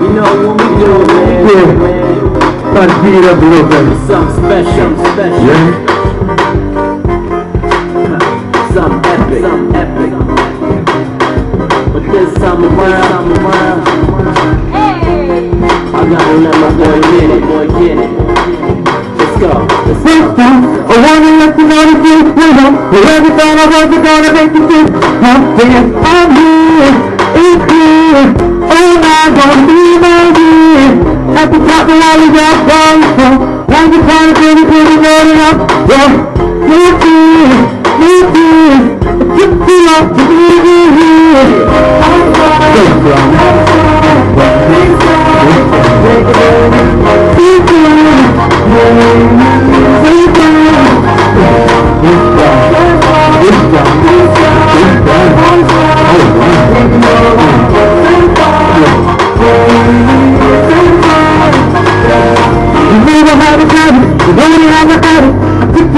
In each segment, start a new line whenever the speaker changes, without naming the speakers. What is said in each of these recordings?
You know when we do.
Yeah. Little bit.
Something special, special.
Yeah.
Something epic, something epic. But this time around, time around, I gotta let my boy get it, boy get it. Let's go. Let's go.
I wanna let you know that you're freedom. For everything I was gonna make you feel. I'm I'm here, it's here. Oh, now gonna be up.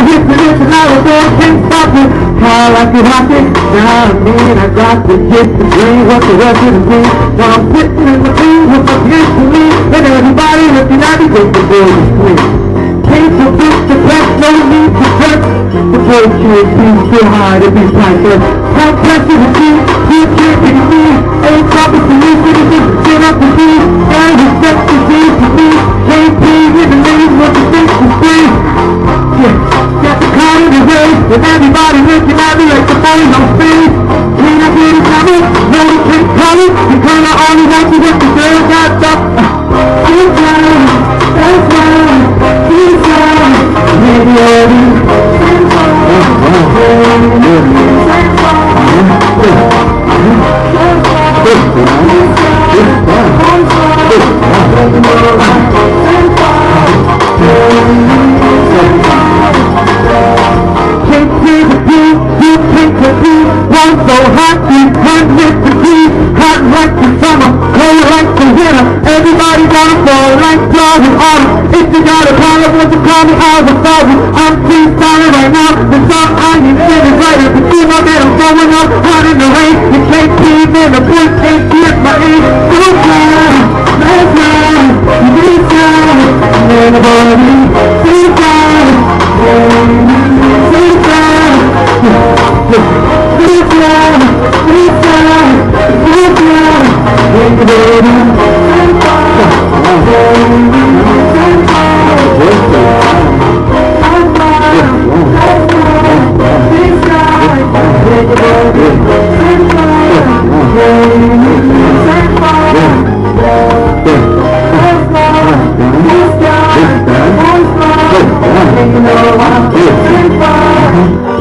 Took the this and I was there, can't stop it. I could hack it, now I mean I got to get the dream, what the rest of the team. Now I'm sitting in the room with my kids to me, and everybody looking at me with the boy to sleep. Can't you fix the press, no need to press. The bullshit seems too hard to be priceless. How pressure to see, you can't be me. Ain't talking and everybody looking at me like the boy on speed. When I get it coming, no one can call it. You kinda only Gonna fall like in autumn. If you got a problem, won't you call me? I will solve it. I'm freestyling right now. The song I need is writer. But you know that I'm going up, in the rain. You can't see me, the boy can't kiss my aim. Last time, this time. Nobody, this time. This time. This time, this time.
Let's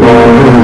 go.